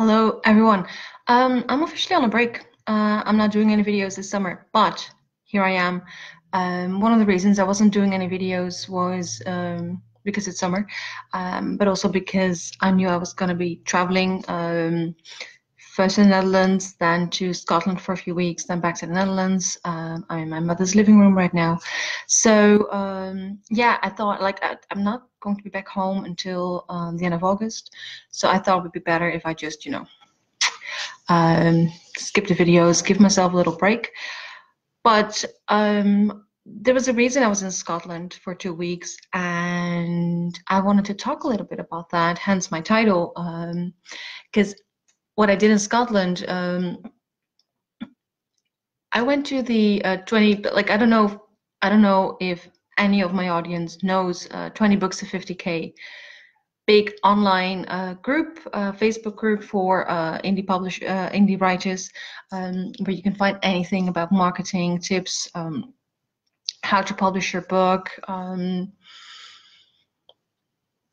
Hello, everyone. Um, I'm officially on a break. Uh, I'm not doing any videos this summer, but here I am. Um, one of the reasons I wasn't doing any videos was um, because it's summer, um, but also because I knew I was going to be traveling um, first to the Netherlands, then to Scotland for a few weeks, then back to the Netherlands. Um, I'm in my mother's living room right now. So, um, yeah, I thought like I, am not going to be back home until um, the end of August. So I thought it would be better if I just, you know, um, skip the videos, give myself a little break. But um, there was a reason I was in Scotland for two weeks, and I wanted to talk a little bit about that, hence my title. Because um, what I did in Scotland, um, I went to the uh, 20, like, I don't know, I don't know if any of my audience knows uh, 20 books to 50k big online uh, group uh, facebook group for uh, indie publish uh, indie writers um, where you can find anything about marketing tips um, how to publish your book um,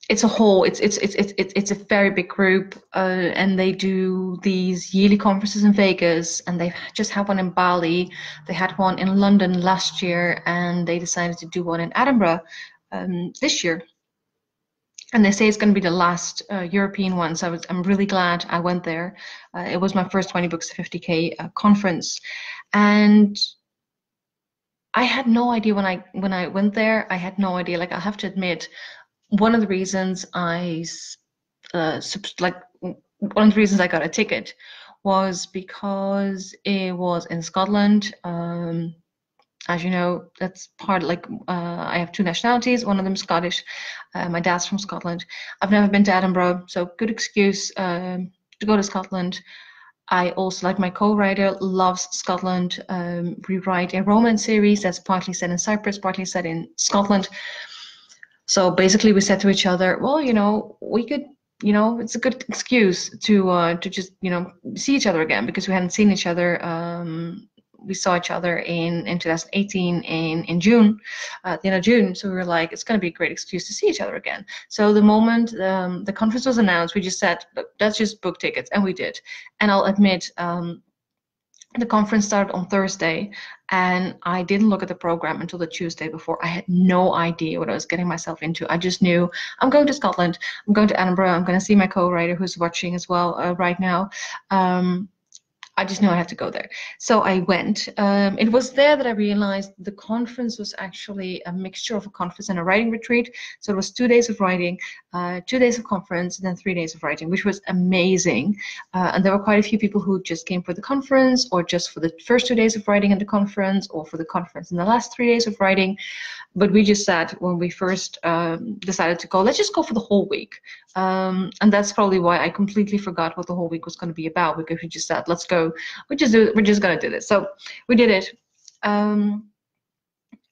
it's a whole it's it's it's it's it's a very big group uh, and they do these yearly conferences in Vegas and they just had one in Bali. They had one in London last year and they decided to do one in Edinburgh um, this year. And they say it's going to be the last uh, European one so I was, I'm really glad I went there. Uh, it was my first 20 books 50k uh, conference. And I had no idea when I when I went there I had no idea like I have to admit one of the reasons I uh, like one of the reasons I got a ticket was because it was in Scotland. Um, as you know, that's part like uh, I have two nationalities. One of them Scottish. Uh, my dad's from Scotland. I've never been to Edinburgh, so good excuse um, to go to Scotland. I also, like my co-writer, loves Scotland. Um, we write a romance series that's partly set in Cyprus, partly set in Scotland. So basically, we said to each other, well, you know, we could, you know, it's a good excuse to uh, to just, you know, see each other again because we hadn't seen each other. Um, we saw each other in in 2018 in in June, uh, at the end of June. So we were like, it's going to be a great excuse to see each other again. So the moment um, the conference was announced, we just said, let's just book tickets, and we did. And I'll admit. Um, the conference started on Thursday, and I didn't look at the program until the Tuesday before. I had no idea what I was getting myself into. I just knew I'm going to Scotland, I'm going to Edinburgh, I'm going to see my co-writer who's watching as well uh, right now. Um, I just knew I had to go there. So I went. Um, it was there that I realized the conference was actually a mixture of a conference and a writing retreat. So it was two days of writing, uh, two days of conference, and then three days of writing, which was amazing. Uh, and there were quite a few people who just came for the conference, or just for the first two days of writing and the conference, or for the conference and the last three days of writing. But we just said when we first um, decided to go, let's just go for the whole week. Um, and that's probably why I completely forgot what the whole week was going to be about because we just said, let's go we just do we're just gonna do this so we did it um,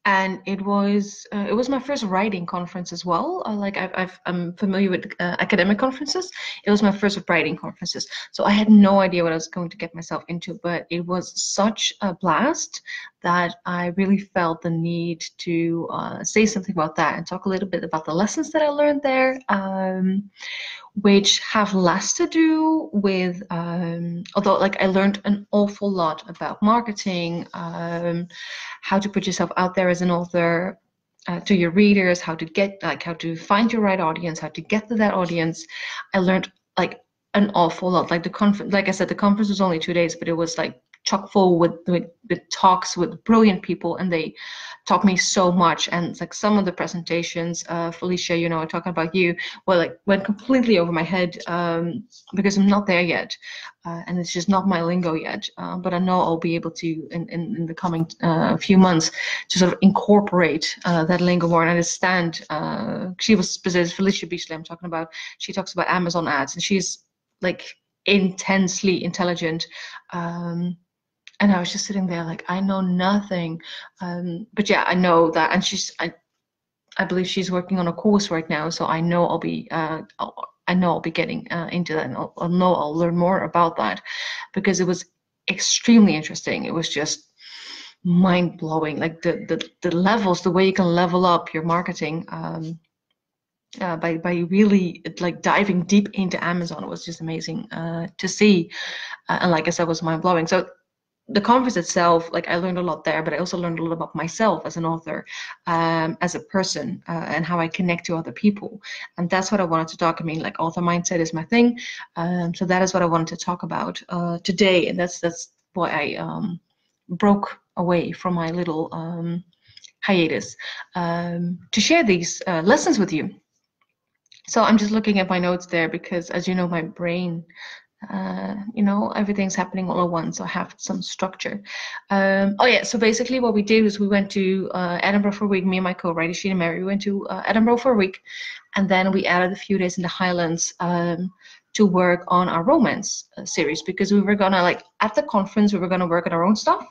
and it was uh, it was my first writing conference as well. Uh, like i am familiar with uh, academic conferences. It was my first writing conferences, so I had no idea what I was going to get myself into. But it was such a blast that I really felt the need to uh, say something about that and talk a little bit about the lessons that I learned there. Um, which have less to do with um, although like i learned an awful lot about marketing um, how to put yourself out there as an author uh, to your readers how to get like how to find your right audience how to get to that audience i learned like an awful lot like the conference like i said the conference was only two days but it was like chock full with, with, with talks with brilliant people and they taught me so much. And like some of the presentations uh, felicia you know talking about you well like went completely over my head um, because i'm not there yet uh, and it's just not my lingo yet uh, but i know i'll be able to in, in, in the coming uh, few months to sort of incorporate uh, that lingo more and understand uh, she was felicia beachley i'm talking about. She talks about amazon ads and she's like intensely intelligent um, and I was just sitting there like I know nothing, um, but yeah, I know that, and she's I, I believe she's working on a course right now, so I know I'll be uh, I know I'll be getting uh, into that, and I'll, I'll know I'll learn more about that because it was extremely interesting. It was just mind blowing, like the the the levels, the way you can level up your marketing. Um, uh, by by really like diving deep into Amazon. It was just amazing uh, to see, uh, and like I said, was mind blowing. So the conference itself, like I learned a lot there, but I also learned a lot about myself as an author, um, as a person, uh, and how I connect to other people. And that's what I wanted to talk. I mean, like author mindset is my thing, um, so that is what I wanted to talk about uh, today, and that's that's why I um, broke away from my little um, hiatus um, to share these uh, lessons with you. So I'm just looking at my notes there because, as you know, my brain uh, you know everything's happening all at once so i have some structure. Um, oh yeah so basically what we did was we went to uh, edinburgh for a week me and my co-writer sheena mary we went to uh, edinburgh for a week and then we added a few days in the highlands um, to work on our romance uh, series because we were gonna like at the conference we were gonna work on our own stuff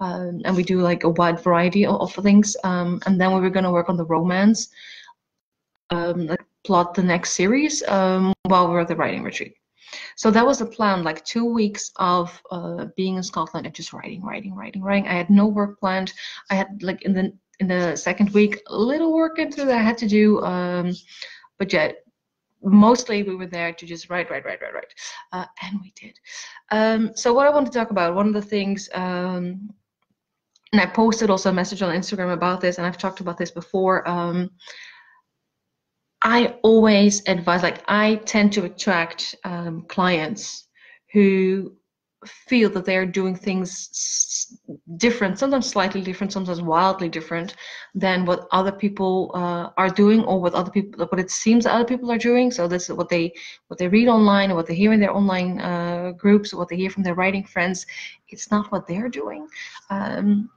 um, and we do like a wide variety of, of things um, and then we were gonna work on the romance um, like plot the next series um, while we we're at the writing retreat so that was the plan, like two weeks of uh, being in Scotland and just writing, writing, writing, writing. I had no work planned. I had like in the in the second week, a little work into that I had to do, um, but yeah, mostly we were there to just write, write, write, write, write, uh, and we did. Um, so what I want to talk about, one of the things. Um, and I posted also a message on Instagram about this, and I've talked about this before. Um, I always advise, like, I tend to attract um, clients who feel that they're doing things different, sometimes slightly different, sometimes wildly different than what other people uh, are doing or what other people, what it seems other people are doing. So this is what they what they read online or what they hear in their online uh, groups or what they hear from their writing friends. It's not what they're doing. Um,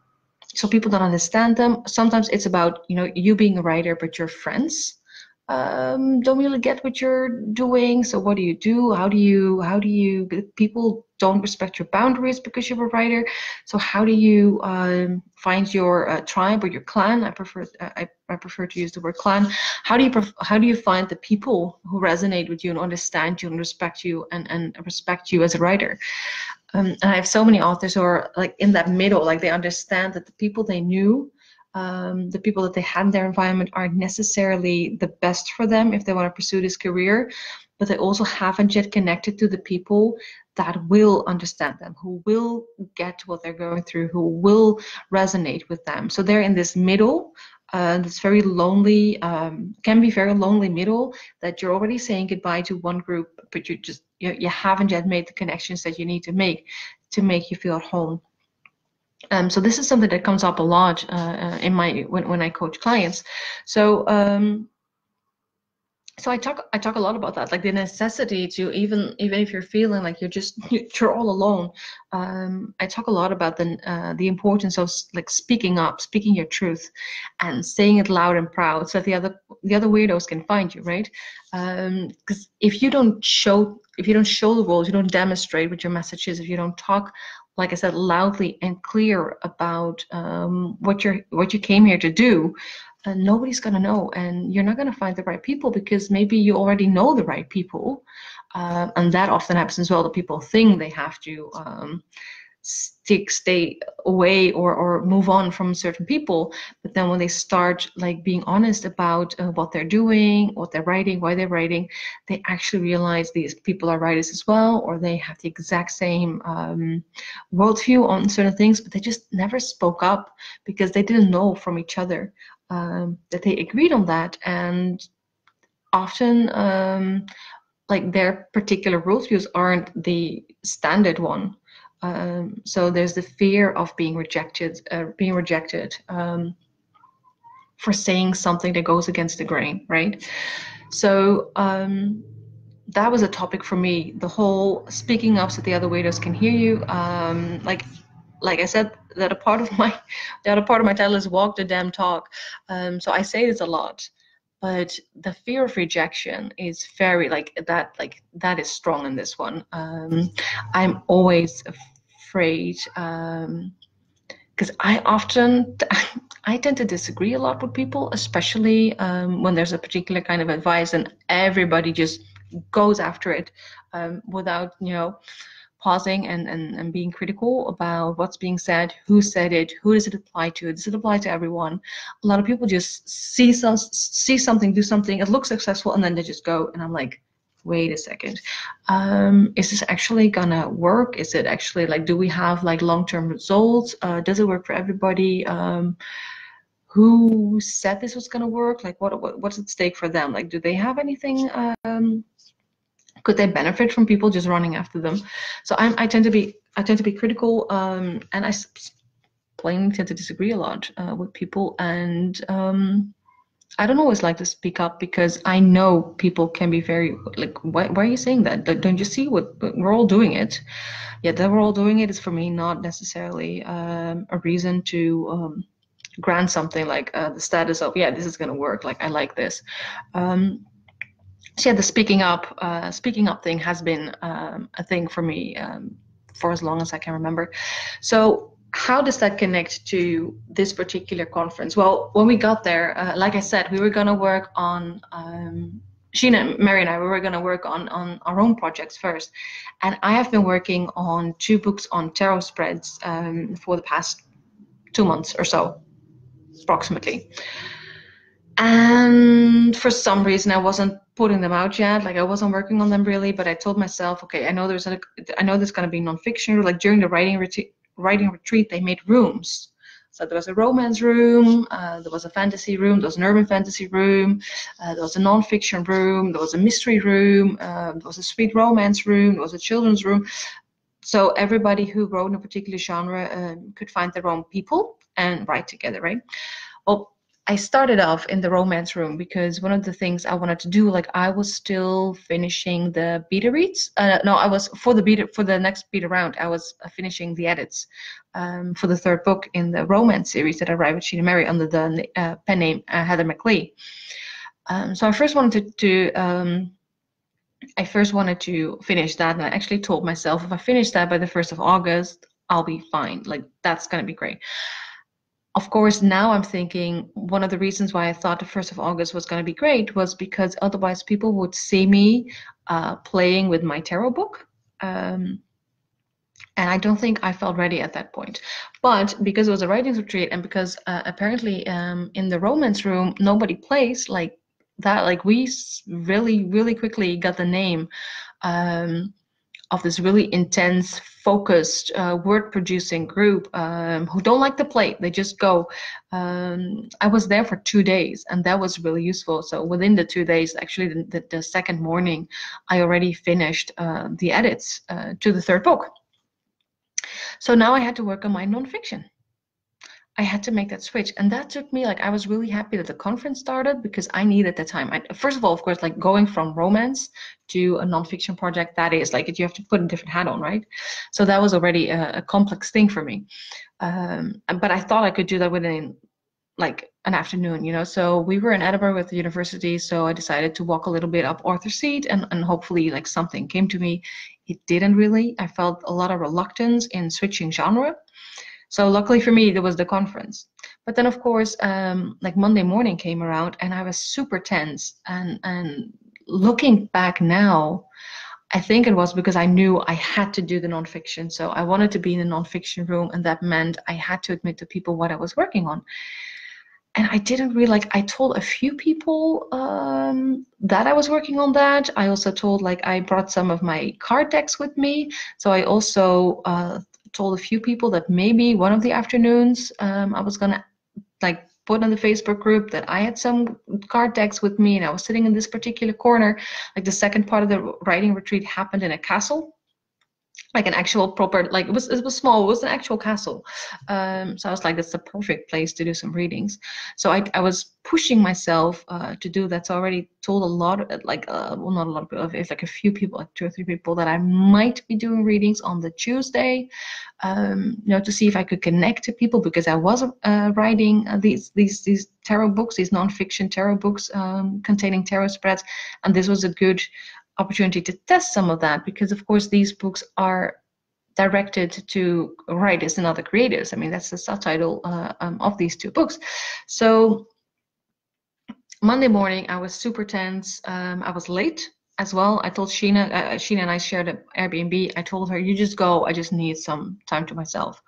so people don't understand them. Sometimes it's about you know you being a writer, but your friends um, don't really get what you're doing. So what do you do? How do you how do you people don't respect your boundaries because you're a writer. So how do you um, find your uh, tribe or your clan? I prefer I, I prefer to use the word clan. How do you how do you find the people who resonate with you and understand you and respect you and and respect you as a writer? Um, and I have so many authors who are like in that middle, like they understand that the people they knew um, the people that they had in their environment aren't necessarily the best for them if they want to pursue this career, but they also haven't yet connected to the people that will understand them, who will get what they're going through, who will resonate with them. So they're in this middle. Uh, this very lonely, um, can be very lonely middle that you're already saying goodbye to one group, but you just you, you haven't yet made the connections that you need to make to make you feel at home. Um, so this is something that comes up a lot uh, uh, in my when, when I coach clients. So um, so I talk I talk a lot about that, like the necessity to even even if you're feeling like you're just you're all alone. Um, I talk a lot about the uh, the importance of like speaking up, speaking your truth, and saying it loud and proud, so that the other the other weirdos can find you, right? Because um, if you don't show if you don't show the world, you don't demonstrate what your message is, if you don't talk like I said, loudly and clear about um, what you're what you came here to do, uh, nobody's gonna know, and you're not gonna find the right people because maybe you already know the right people, uh, and that often happens as well. That people think they have to um, stick stay away or or move on from certain people. But then when they start like being honest about uh, what they're doing what they're writing why they're writing they actually realize these people are writers as well or they have the exact same um, worldview on certain things but they just never spoke up because they didn't know from each other um, that they agreed on that. And often um, like their particular worldviews aren't the standard one um, so there's the fear of being rejected, uh, being rejected um, for saying something that goes against the grain, right? So um, that was a topic for me. The whole speaking up so the other waiters can hear you. Um, like, like I said, that a part of my, the other part of my title is walk the damn talk. Um, so I say this a lot but the fear of rejection is very like that like that is strong in this one um, i'm always afraid because um, I often I tend to disagree a lot with people, especially um, when there's a particular kind of advice and everybody just goes after it um, without you know pausing and, and, and being critical about what's being said, who said it, who does it apply to, does it apply to everyone? A lot of people just see some see something, do something, it looks successful, and then they just go. And I'm like, wait a second, um, is this actually gonna work? Is it actually like, do we have like long-term results? Uh, does it work for everybody? Um, who said this was gonna work? Like, what, what what's at stake for them? Like, do they have anything? Um, could they benefit from people just running after them? So I'm, I tend to be I tend to be critical, um, and I plainly tend to disagree a lot uh, with people, and um, I don't always like to speak up because I know people can be very like, why, why are you saying that? Don't you see what we're all doing it? Yeah, that we're all doing it is for me not necessarily um, a reason to um, grant something like uh, the status of yeah, this is gonna work. Like I like this. Um, so yeah, the speaking up, uh, speaking up thing has been um, a thing for me um, for as long as I can remember. So how does that connect to this particular conference? Well, when we got there, uh, like I said, we were going to work on. Um, Sheena, Mary, and I, we were going to work on on our own projects first, and I have been working on two books on tarot spreads um, for the past two months or so, approximately. And for some reason, I wasn't putting them out yet. Like I wasn't working on them really, but I told myself, okay, I know there's a, I know there's gonna be nonfiction. Like during the writing writing retreat, they made rooms. So there was a romance room, uh, there was a fantasy room, there was an urban fantasy room, uh, there was a nonfiction room, there was a mystery room, uh, there was a sweet romance room, there was a children's room. So everybody who wrote in a particular genre um, could find their own people and write together, right? Well, I started off in the romance room because one of the things I wanted to do, like I was still finishing the beta reads. Uh, no, I was for the beta for the next beta round. I was uh, finishing the edits um, for the third book in the romance series that I write with Sheena Mary under the uh, pen name uh, Heather McLeay. Um, so I first wanted to. to um, I first wanted to finish that, and I actually told myself if I finish that by the first of August, I'll be fine. Like that's gonna be great of course, now I'm thinking one of the reasons why I thought the 1st of August was going to be great was because otherwise people would see me uh, playing with my tarot book. Um, and I don't think I felt ready at that point. But because it was a writing retreat and because uh, apparently um, in the romance room, nobody plays like that, like we really, really quickly got the name. Um, of this really intense, focused, uh, word producing group um, who don't like to play. They just go. Um, I was there for two days, and that was really useful. So within the two days, actually, the, the, the second morning, I already finished uh, the edits uh, to the third book. So now I had to work on my nonfiction. I had to make that switch. And that took me like I was really happy that the conference started because I needed the time. I, first of all, of course, like going from romance to a nonfiction project, that is like you have to put a different hat on, right? So that was already a, a complex thing for me. Um, but I thought I could do that within like an afternoon, you know. So we were in Edinburgh with the university, so I decided to walk a little bit up Arthur's Seat and, and hopefully like something came to me. It didn't really. I felt a lot of reluctance in switching genre so luckily for me, there was the conference. But then, of course, um, like Monday morning came around, and I was super tense. And and looking back now, I think it was because I knew I had to do the nonfiction. So I wanted to be in the nonfiction room, and that meant I had to admit to people what I was working on. And I didn't really like. I told a few people um, that I was working on that. I also told like I brought some of my card decks with me. So I also uh, told a few people that maybe one of the afternoons um, I was gonna like put on the Facebook group that I had some card decks with me and I was sitting in this particular corner. Like the second part of the writing retreat happened in a castle like an actual proper like it was it was small it was an actual castle. Um, so i was like that's the perfect place to do some readings. So i, I was pushing myself uh, to do that's already told a lot of, like uh, well not a lot of if like a few people like two or three people that i might be doing readings on the tuesday um, you know to see if i could connect to people because i was uh, writing uh, these these these tarot books these non-fiction tarot books um, containing tarot spreads. And this was a good opportunity to test some of that because of course these books are directed to writers and other creators i mean that's the subtitle uh, um, of these two books so monday morning i was super tense um, i was late as well. I told Sheena, uh, Sheena and I shared an Airbnb. I told her, you just go. I just need some time to myself.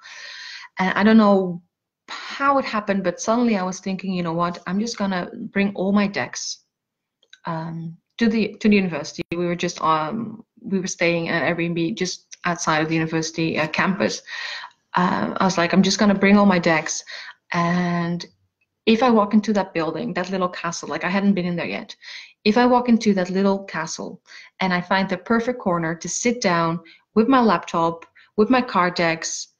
And I don't know how it happened, but suddenly I was thinking, you know what? I'm just gonna bring all my decks um, to the to the university. We were just um we were staying at Airbnb just outside of the university uh, campus. Uh, I was like, I'm just gonna bring all my decks, and if I walk into that building, that little castle, like I hadn't been in there yet, if I walk into that little castle and I find the perfect corner to sit down with my laptop, with my card decks,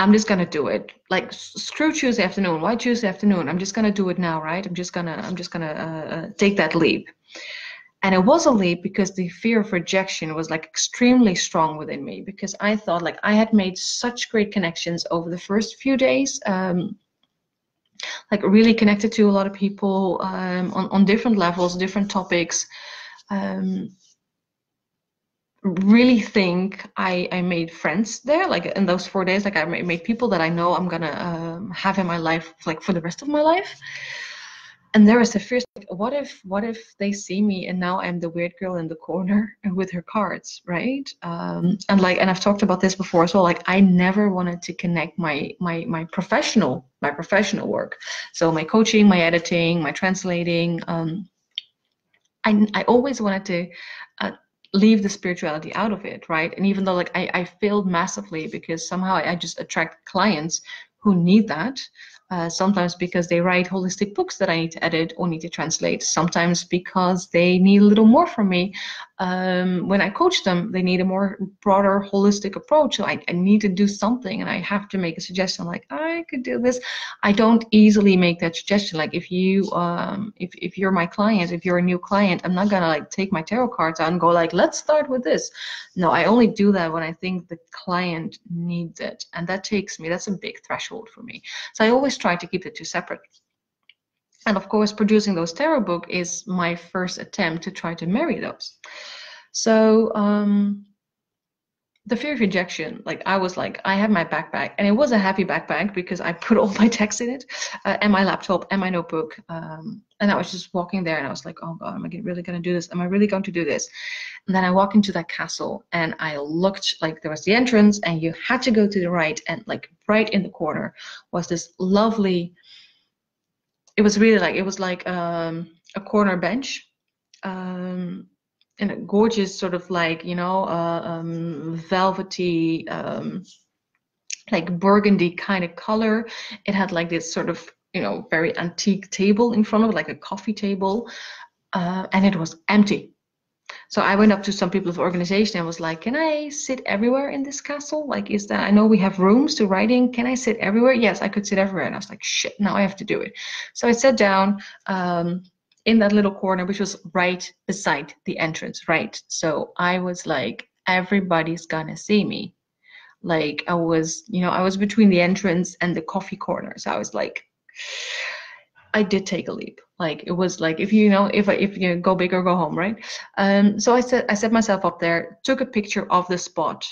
I'm just gonna do it. Like screw Tuesday afternoon. Why Tuesday afternoon? I'm just gonna do it now, right? I'm just gonna I'm just gonna uh, uh, take that leap. And it was a leap because the fear of rejection was like extremely strong within me because I thought like I had made such great connections over the first few days. Um, like really connected to a lot of people um, on, on different levels, different topics. Um, really think I, I made friends there like in those four days like i made people that i know i'm gonna um, have in my life like for the rest of my life. And there was the fear like, what if what if they see me and now i'm the weird girl in the corner with her cards right? Um, and like and i've talked about this before as well like i never wanted to connect my my my professional my professional work. So my coaching my editing my translating um, I, I always wanted to uh, leave the spirituality out of it, right? And even though like I, I failed massively because somehow I just attract clients who need that, uh, sometimes because they write holistic books that I need to edit or need to translate. Sometimes because they need a little more from me. Um, when I coach them, they need a more broader, holistic approach. So I, I, need to do something, and I have to make a suggestion. Like I could do this. I don't easily make that suggestion. Like if you, um, if if you're my client, if you're a new client, I'm not gonna like take my tarot cards out and go like, let's start with this. No, I only do that when I think the client needs it, and that takes me. That's a big threshold for me. So I always try to keep the two separate. And of course, producing those tarot book is my first attempt to try to marry those. So um, the fear of rejection, like I was like, I have my backpack, and it was a happy backpack because I put all my texts in it, uh, and my laptop and my notebook, um, and I was just walking there, and I was like, oh god, am I really going to do this? Am I really going to do this? And then I walked into that castle, and I looked like there was the entrance, and you had to go to the right, and like right in the corner was this lovely. It was really like it was like um, a corner bench. Um, in a gorgeous sort of like you know uh, um, velvety um, like burgundy kind of color it had like this sort of you know very antique table in front of it like a coffee table uh, and it was empty so i went up to some people of organization and was like can i sit everywhere in this castle like is that i know we have rooms to write in can i sit everywhere yes i could sit everywhere and i was like shit now i have to do it so i sat down um, in that little corner, which was right beside the entrance, right? So I was like, everybody's gonna see me. Like I was, you know, I was between the entrance and the coffee corner. So I was like, I did take a leap. Like it was like if you know if if you go big or go home, right? Um, so I set I set myself up there, took a picture of the spot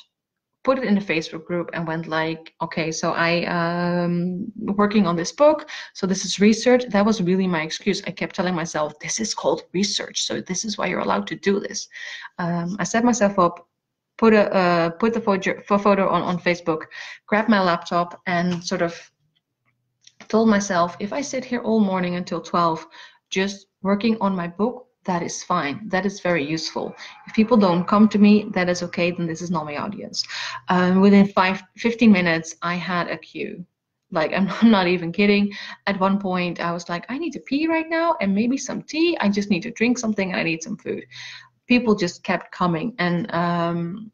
put it in the Facebook group and went like, okay, so I um working on this book, so this is research. That was really my excuse. I kept telling myself, this is called research, so this is why you're allowed to do this. Um, I set myself up, put a uh, put the photo, photo on on Facebook, grabbed my laptop, and sort of told myself, if I sit here all morning until 12, just working on my book, that is fine. That is very useful. If people don't come to me, that is okay, then this is not my audience. Um, within five, 15 minutes, I had a queue. Like, I'm, not even kidding. At one point, I was like, I need to pee right now and maybe some tea. I just need to drink something and I need some food. People just kept coming. And um,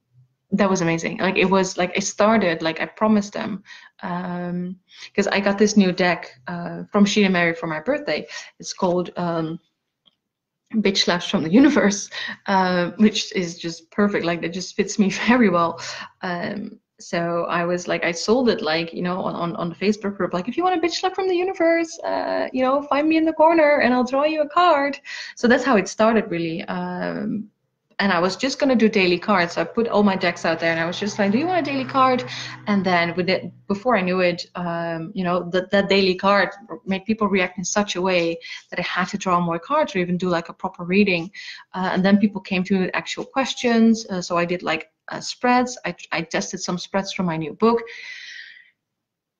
that was amazing. Like, it was like, it started, like, I promised them. Because um, I got this new deck uh, from Sheena Mary for my birthday. It's called. Um, bitch slaps from the universe, uh, which is just perfect. Like that just fits me very well. Um, so I was like, I sold it like, you know, on, on, on the Facebook group, like, if you want a bitch slap from the universe, uh, you know, find me in the corner and I'll draw you a card. So that's how it started really. Um, and I was just gonna do daily cards. So I put all my decks out there, and I was just like, "Do you want a daily card?" And then with it, before I knew it, um, you know, that that daily card made people react in such a way that I had to draw more cards or even do like a proper reading. Uh, and then people came to me with actual questions. Uh, so I did like uh, spreads. I I tested some spreads from my new book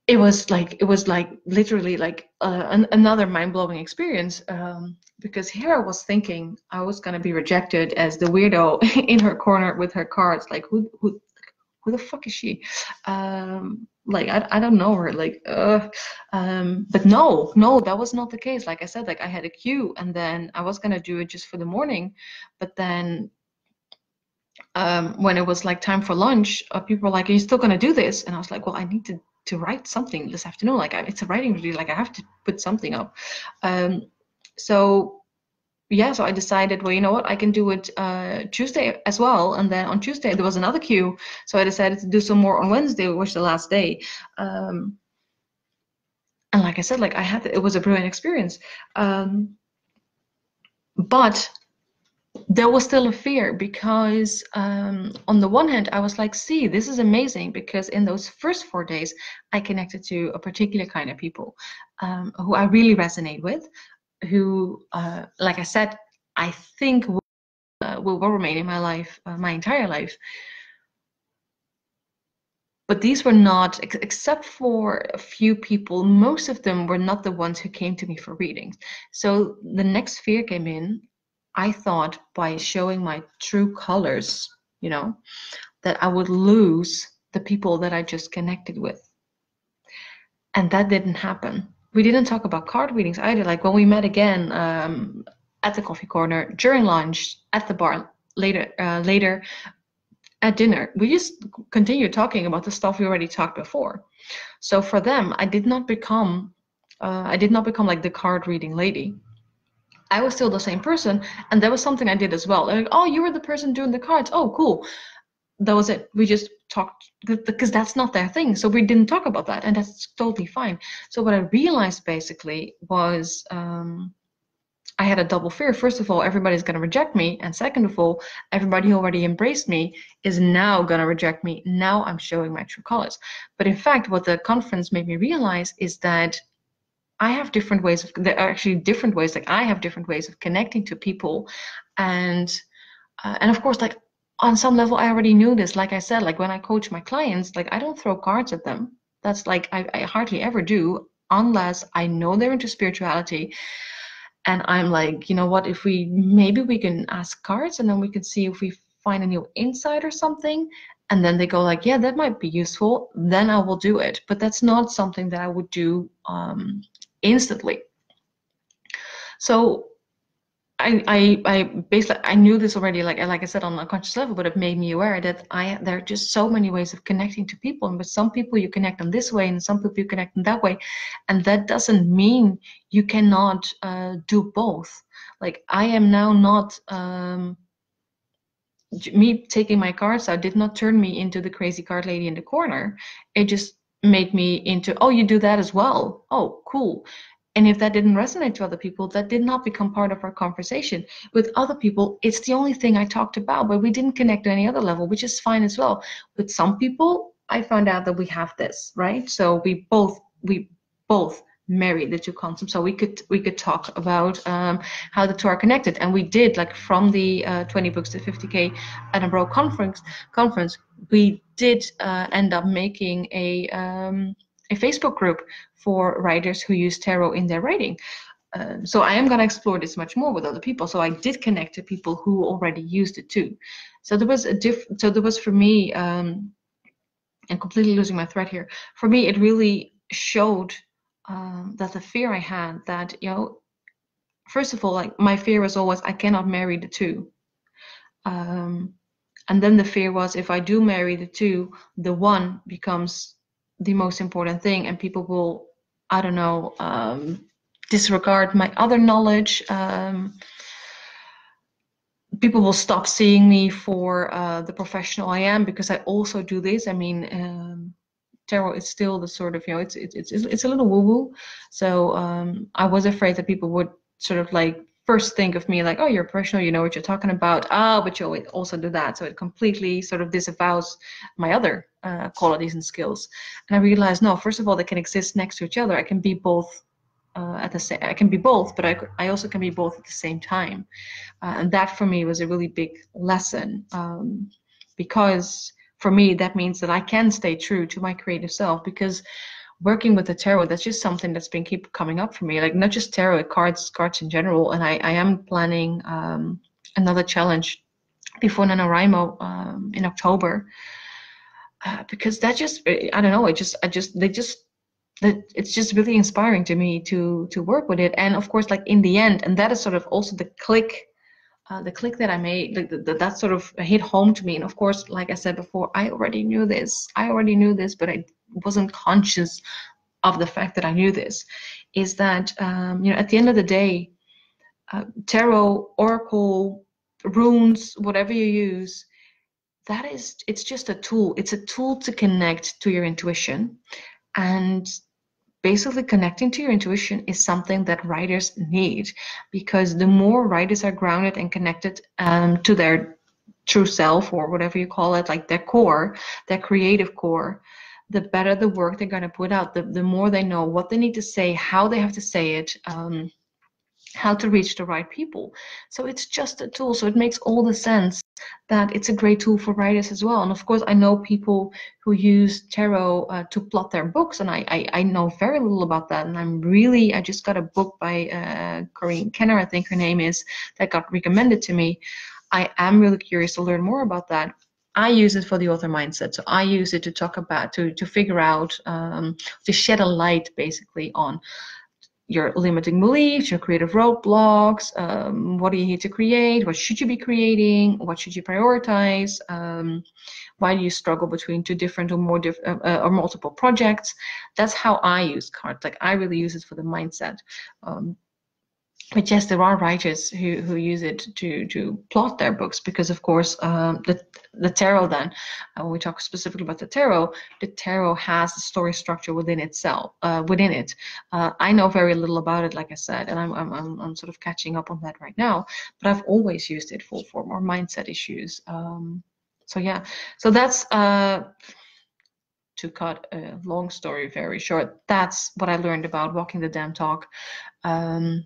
it was like it was like literally like uh, an, another mind-blowing experience um, because here I was thinking I was gonna be rejected as the weirdo in her corner with her cards. Like who who who the fuck is she? Um, like I, I don't know her like uh, um, but no no that was not the case. Like I said like I had a queue and then I was gonna do it just for the morning. But then um, when it was like time for lunch, uh, people were like, "Are you still gonna do this?" And I was like, "Well, I need to to write something this afternoon. Like I, it's a writing review. Like I have to put something up. Um, so yeah, so I decided, well, you know what, I can do it uh, Tuesday as well. And then on Tuesday there was another queue, so I decided to do some more on Wednesday, which was the last day. Um, and like I said, like I had, it was a brilliant experience. Um, but there was still a fear because um, on the one hand i was like see this is amazing because in those first four days i connected to a particular kind of people um, who i really resonate with who uh, like i said i think will, uh, will, remain in my life uh, my entire life. But these were not except for a few people most of them were not the ones who came to me for readings. So the next fear came in I thought by showing my true colors, you know, that I would lose the people that I just connected with. And that didn't happen. We didn't talk about card readings either. Like when we met again um, at the coffee corner, during lunch, at the bar, later, uh, later at dinner, we just continued talking about the stuff we already talked before. So for them, I did not become, uh, I did not become like the card reading lady. I was still the same person, and that was something I did as well. Like, oh, you were the person doing the cards. Oh, cool. That was it. We just talked because that's not their thing. So we didn't talk about that, and that's totally fine. So what I realized basically was um, I had a double fear. First of all, everybody's going to reject me, and second of all, everybody who already embraced me is now going to reject me. Now I'm showing my true colors. But in fact, what the conference made me realize is that I have different ways of there are actually different ways like I have different ways of connecting to people. And uh, and of course like on some level I already knew this. Like I said like when I coach my clients like I don't throw cards at them. That's like I, I hardly ever do unless I know they're into spirituality. And I'm like you know what if we maybe we can ask cards and then we can see if we find a new insight or something. And then they go like yeah that might be useful. Then i will do it. But that's not something that i would do um, instantly. So I, I, I basically I knew this already, like like I said on a conscious level, but it made me aware that I there are just so many ways of connecting to people, and with some people you connect them this way, and some people you connect them that way, and that doesn't mean you cannot uh, do both. Like I am now not um, me taking my cards out did not turn me into the crazy card lady in the corner. It just made me into oh you do that as well? Oh cool. And if that didn't resonate to other people that did not become part of our conversation. With other people it's the only thing i talked about but we didn't connect to any other level which is fine as well. With some people i found out that we have this right? So we both we both marry the two concepts so we could we could talk about um, how the two are connected. And we did like from the uh, 20 books to 50k edinburgh conference conference we did uh, end up making a um, a facebook group for writers who use tarot in their writing um, so I am going to explore this much more with other people. So I did connect to people who already used it too. So there was a diff. So there was for me, um, and completely losing my thread here. For me, it really showed um, that the fear I had that you know, first of all, like my fear was always I cannot marry the two. Um, and then the fear was if I do marry the two, the one becomes the most important thing, and people will, I don't know, um, disregard my other knowledge. Um, people will stop seeing me for uh, the professional I am because I also do this. I mean, um, tarot is still the sort of you know it's it's it's, it's a little woo woo so um, i was afraid that people would sort of like first think of me like, oh, you're a professional, you know what you're talking about. Oh, but you also do that. So it completely sort of disavows my other uh, qualities and skills. And I realized, no, first of all, they can exist next to each other. I can be both uh, at the same. I can be both, but I I also can be both at the same time. Uh, and that for me was a really big lesson um, because for me that means that I can stay true to my creative self because working with the tarot that's just something that's been keep coming up for me like not just tarot cards cards in general and i, I am planning um, another challenge before NaNoWriMo um, in october uh, because that just i don't know it just i just they just that it's just really inspiring to me to to work with it and of course like in the end and that is sort of also the click uh, the click that I made, the, that sort of hit home to me. And of course, like I said before, I already knew this. I already knew this, but I wasn't conscious of the fact that I knew this. Is that um, you know at the end of the day, uh, tarot, oracle, runes, whatever you use, that is it's just a tool. It's a tool to connect to your intuition, and basically connecting to your intuition is something that writers need because the more writers are grounded and connected um, to their true self or whatever you call it like their core their creative core the better the work they're going to put out the, the more they know what they need to say how they have to say it um, how to reach the right people. So it's just a tool. So it makes all the sense that it's a great tool for writers as well. And of course, I know people who use tarot uh, to plot their books, and I, I, I know very little about that. And I'm really I just got a book by uh, Corrine Kenner, I think her name is, that got recommended to me. I am really curious to learn more about that. I use it for the author mindset. So I use it to talk about, to, to figure out, um, to shed a light basically on your limiting beliefs, your creative roadblocks, um, what do you need to create, what should you be creating, what should you prioritize, um, why do you struggle between two different or more diff- uh, uh or multiple projects. That's how I use cards. Like I really use it for the mindset. Um, but yes, there are writers who, who use it to to plot their books because, of course, um, the the tarot. Then, uh, when we talk specifically about the tarot, the tarot has a story structure within itself, uh, within it. Uh, I know very little about it, like I said, and I'm, I'm I'm I'm sort of catching up on that right now. But I've always used it for for more mindset issues. Um, so yeah, so that's uh to cut a long story very short, that's what I learned about walking the damn talk. Um,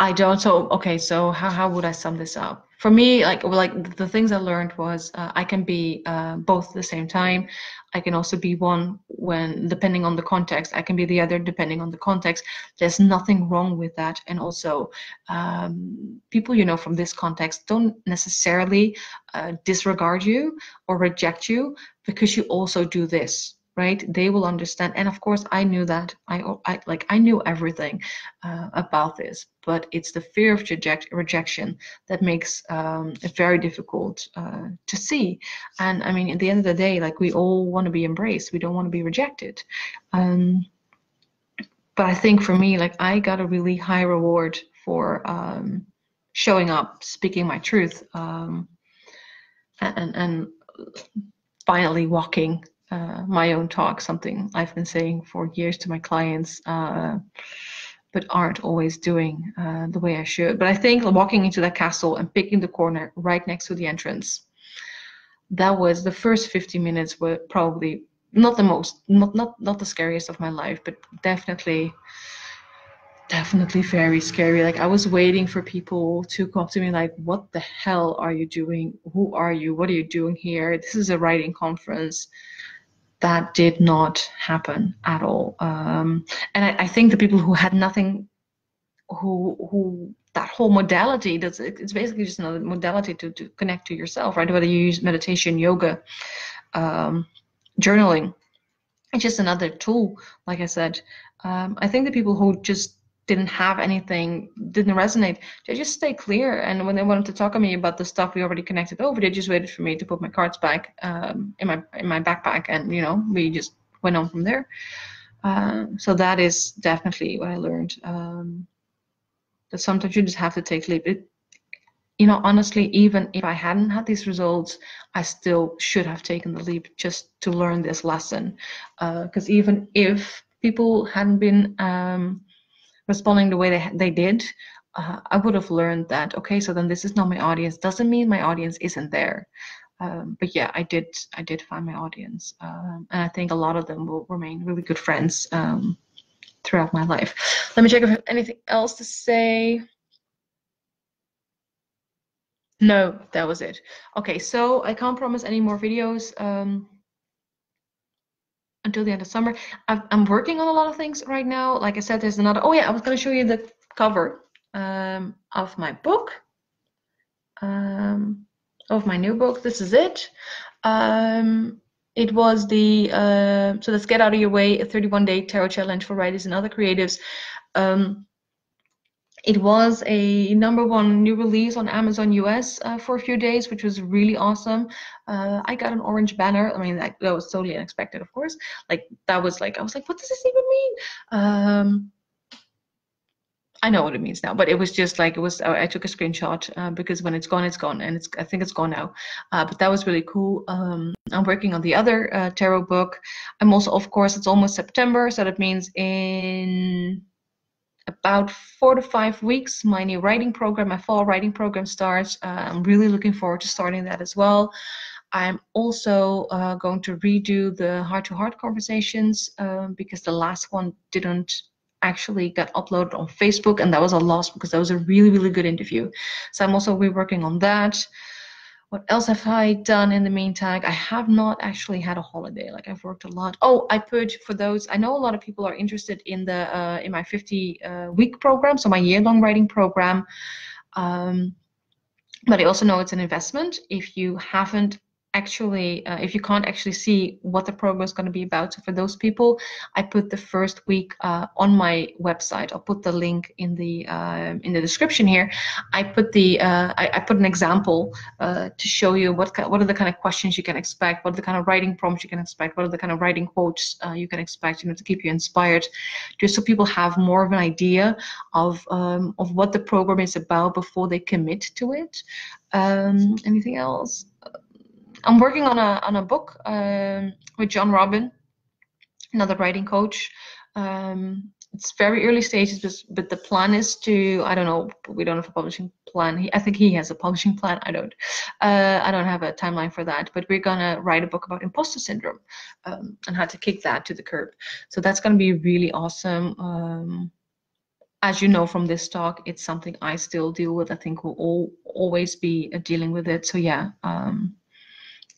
I don't. So okay. So how how would I sum this up? For me, like like the things I learned was uh, I can be uh, both at the same time. I can also be one when depending on the context. I can be the other depending on the context. There's nothing wrong with that. And also, um, people you know from this context don't necessarily uh, disregard you or reject you because you also do this right? They will understand. And of course i knew that. I, I like i knew everything uh, about this but it's the fear of reject, rejection that makes um, it very difficult uh, to see. And i mean at the end of the day like we all want to be embraced. We don't want to be rejected. Um, but i think for me like i got a really high reward for um, showing up speaking my truth um, and and finally walking uh, my own talk, something I've been saying for years to my clients, uh, but aren't always doing uh, the way I should. But I think walking into that castle and picking the corner right next to the entrance, that was the first 50 minutes were probably not the most, not not not the scariest of my life, but definitely definitely very scary. Like I was waiting for people to come up to me like, what the hell are you doing? Who are you? What are you doing here? This is a writing conference that did not happen at all. Um, and I, I, think the people who had nothing, who who that whole modality, that's it's basically just another modality to, to connect to yourself, right? Whether you use meditation, yoga, um, journaling, it's just another tool. Like I said, um, I think the people who just didn't have anything, didn't resonate, they just stay clear. And when they wanted to talk to me about the stuff we already connected over, they just waited for me to put my cards back um, in my in my backpack, and you know we just went on from there. Uh, so that is definitely what I learned. Um, that sometimes you just have to take a leap. It, you know, honestly, even if I hadn't had these results, I still should have taken the leap just to learn this lesson. Because uh, even if people hadn't been um, responding the way they they did, uh, I would have learned that. Okay, so then this is not my audience. Doesn't mean my audience isn't there. Um, but yeah, I did I did find my audience, um, and I think a lot of them will remain really good friends um, throughout my life. Let me check if I have anything else to say. No, that was it. Okay, so I can't promise any more videos um, until the end of summer. i am working on a lot of things right now. Like I said, there's another. Oh yeah, I was going to show you the cover um, of my book, um, of my new book. This is it. Um, it was the uh, so let's get out of your way a 31 day tarot challenge for writers and other creatives. Um, it was a number one new release on Amazon US uh, for a few days, which was really awesome. Uh, I got an orange banner. I mean, that, that, was totally unexpected, of course. Like that was like I was like, what does this even mean? Um, I know what it means now, but it was just like it was. I took a screenshot uh, because when it's gone, it's gone, and it's. I think it's gone now. Uh, but that was really cool. Um, I'm working on the other uh, tarot book. I'm also, of course, it's almost September, so that means in about four to five weeks, my new writing program, my fall writing program starts. Uh, I'm really looking forward to starting that as well. I'm also uh, going to redo the heart-to-heart conversations um, because the last one didn't actually got uploaded on Facebook, and that was a loss because that was a really, really good interview. So I'm also reworking on that. What else have I done in the meantime? I have not actually had a holiday. Like I've worked a lot. Oh, I put for those. I know a lot of people are interested in the uh, in my 50 uh, week program, so my year long writing program. Um, but I also know it's an investment. If you haven't actually uh, if you can't actually see what the program is going to be about so for those people i put the first week uh, on my website. I'll put the link in the uh, in the description here. I put the uh, I, I, put an example uh, to show you what what are the kind of questions you can expect what are the kind of writing prompts you can expect what are the kind of writing quotes uh, you can expect you know to keep you inspired just so people have more of an idea of um, of what the program is about before they commit to it. Um, anything else I'm working on a on a book um, with John Robin, another writing coach. Um, it's very early stages, but the plan is to I don't know. We don't have a publishing plan. He, I think he has a publishing plan. I don't. Uh, I don't have a timeline for that. But we're gonna write a book about imposter syndrome um, and how to kick that to the curb. So that's gonna be really awesome. Um, as you know from this talk, it's something I still deal with. I think we'll all, always be uh, dealing with it. So yeah, um,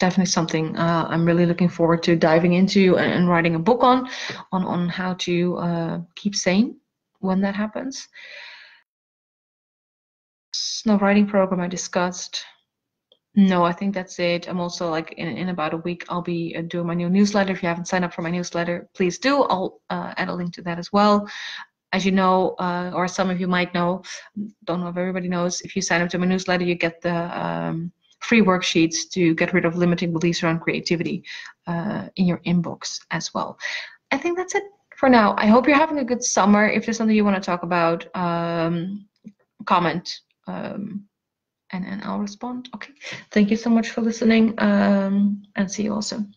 definitely something uh, I'm really looking forward to diving into and, and, writing a book on, on on how to uh, keep sane when that happens. No writing program I discussed. No, I think that's it. I'm also like in, in about a week I'll be uh, doing my new newsletter. If you haven't signed up for my newsletter, please do. I'll uh, add a link to that as well as you know, uh, or some of you might know, don't know if everybody knows, if you sign up to my newsletter, you get the um, free worksheets to get rid of limiting beliefs around creativity uh, in your inbox as well. I think that's it for now. I hope you're having a good summer. If there's something you want to talk about, um, comment um, and, and I'll respond. Okay. Thank you so much for listening um, and see you all soon.